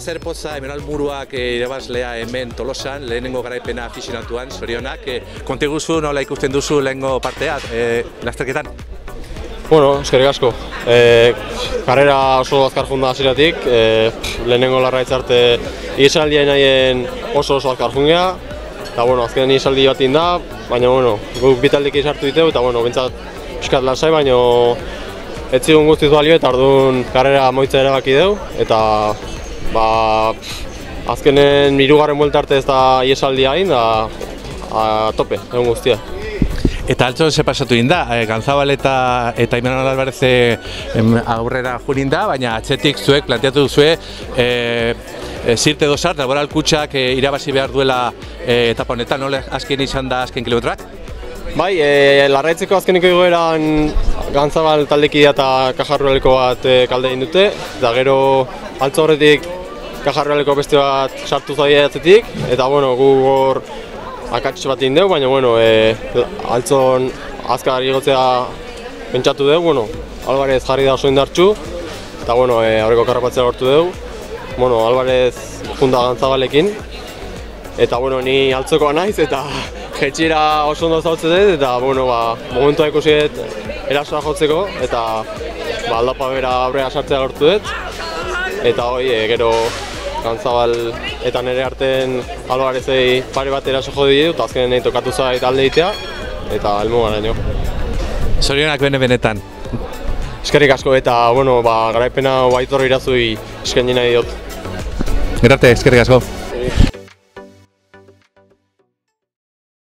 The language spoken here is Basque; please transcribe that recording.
zer poza, hemen alburuak e, irabazlea hemen tolosan, lehenengo garaipena aficionatuan, zorionak. E, konte guzu nola ikusten duzu lehenengo partea, e, lasterketan? Bueno, eskerrik asko. E, karrera oso azkar junda hasieratik, e, lehenengo larra arte isaldia nahien oso oso azkar jungea, eta bueno, azken isaldi bat da, baina bueno, guk bitaldik izartu ditu, eta bueno, bintzat piskat lasai, baina ez zigun guztiz balio eta orduan karrera moitza erabaki dugu, eta ba, azkenen mirugarren buelta arte ez da iesaldi hain, da a, tope, egun guztia. Eta altzon ze pasatu inda, e, Ganzabal eta, eta Imanuel Alvarez em, aurrera jurin da, baina atzetik zuek planteatu duzue e, e, zirte dozar, laboral kutsak e, irabazi behar duela e, etapa honetan, nola azken izan da azken kilometrak? Bai, e, larraitzeko azkeniko egoeran Gantzabal taldekidea eta kajarrueleko bat e, kalde dute, eta gero altzo horretik kajarrueleko beste bat sartu zaila atzetik, eta bueno, gu hor akatz bat egin dugu, baina bueno, e, altzon azkar igotzea pentsatu dugu, bueno, Alvarez jarri da oso indartxu, eta bueno, e, aurreko karrapatzea gortu dugu. Bueno, Alvarez junda gantzabalekin, eta bueno, ni altzokoa naiz, eta jetxira oso ondo zautzen dut, eta bueno, ba, momentua ikusi dut erasoa jotzeko, eta ba, aldapa bera aurrera sartzea gortu dut, eta hoi, e, gero Gantzabal eta nire artean Alvarezei pare bat eraso jodi ditu, eta azkenen nahi tokatu zait alde egitea, eta helmu gara nio. Zorionak bene benetan. Eskerrik asko eta, bueno, ba, garaipena baitor irazui eskaini nahi dut. Gerarte, eskerrik asko.